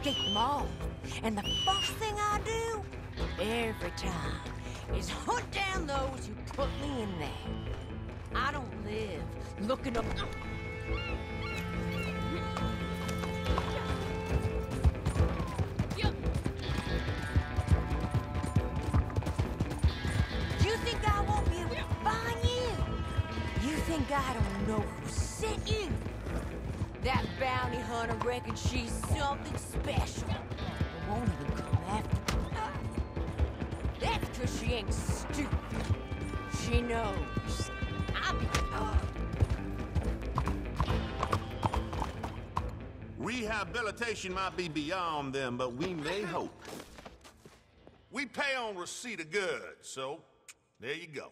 escape them all. And the first thing I do, every time, is hunt down those who put me in there. I don't live looking up... You think I won't be able to find you? You think I don't know who sent you? That bounty hunter reckons she's something special. But won't even come after her. That's because she ain't stupid. She knows. I be... Rehabilitation might be beyond them, but we may hope. We pay on receipt of goods, so there you go.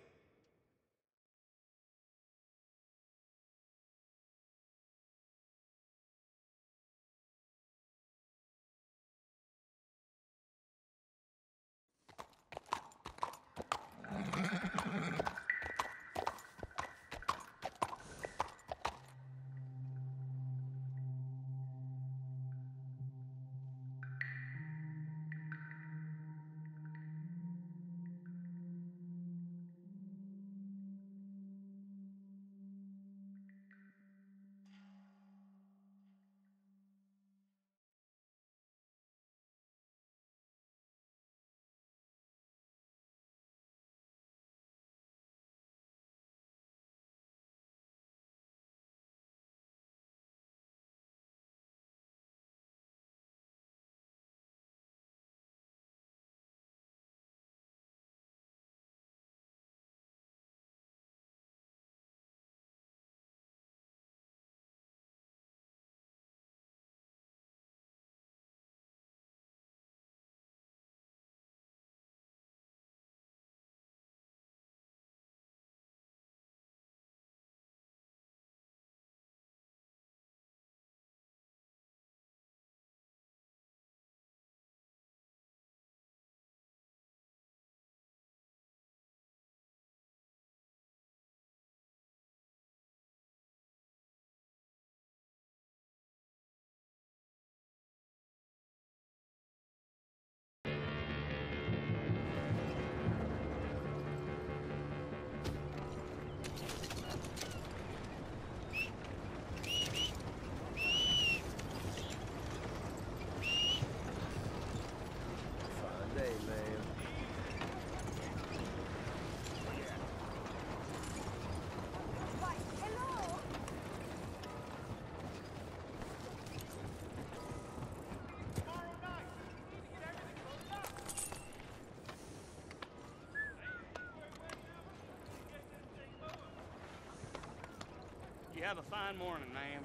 You have a fine morning, ma'am.